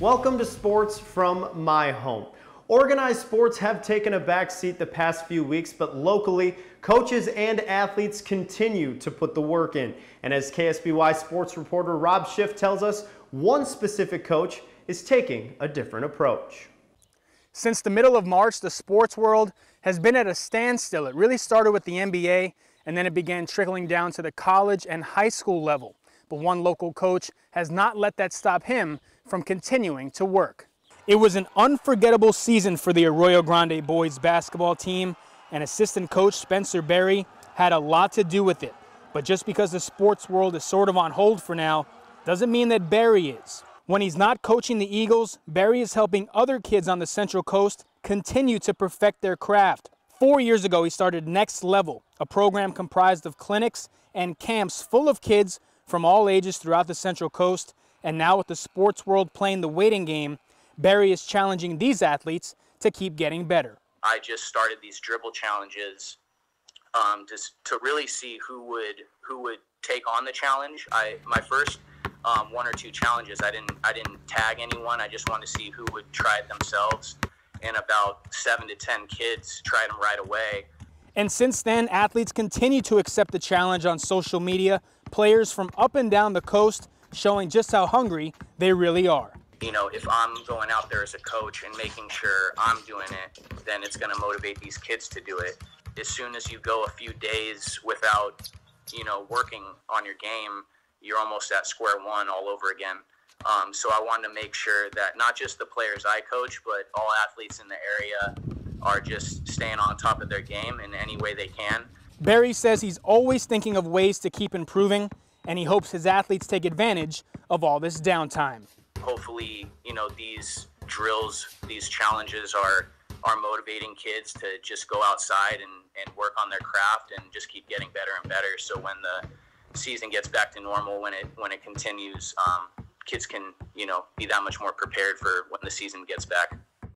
Welcome to Sports from My Home. Organized sports have taken a back seat the past few weeks, but locally, coaches and athletes continue to put the work in. And as KSBY sports reporter Rob Schiff tells us, one specific coach is taking a different approach. Since the middle of March, the sports world has been at a standstill. It really started with the NBA, and then it began trickling down to the college and high school level. But one local coach has not let that stop him from continuing to work. It was an unforgettable season for the Arroyo Grande boys basketball team, and assistant coach Spencer Berry had a lot to do with it. But just because the sports world is sort of on hold for now, doesn't mean that Berry is. When he's not coaching the Eagles, Berry is helping other kids on the Central Coast continue to perfect their craft. Four years ago, he started Next Level, a program comprised of clinics and camps full of kids from all ages throughout the Central Coast. And now, with the sports world playing the waiting game, Berry is challenging these athletes to keep getting better. I just started these dribble challenges um, to really see who would who would take on the challenge. I my first um, one or two challenges, I didn't I didn't tag anyone. I just wanted to see who would try it themselves and about seven to 10 kids tried them right away. And since then, athletes continue to accept the challenge on social media, players from up and down the coast showing just how hungry they really are. You know, if I'm going out there as a coach and making sure I'm doing it, then it's going to motivate these kids to do it. As soon as you go a few days without, you know, working on your game, you're almost at square one all over again. Um, so I wanted to make sure that not just the players I coach, but all athletes in the area are just staying on top of their game in any way they can. Berry says he's always thinking of ways to keep improving, and he hopes his athletes take advantage of all this downtime. Hopefully, you know, these drills, these challenges are are motivating kids to just go outside and, and work on their craft and just keep getting better and better. So when the season gets back to normal, when it when it continues, um, kids can, you know, be that much more prepared for when the season gets back.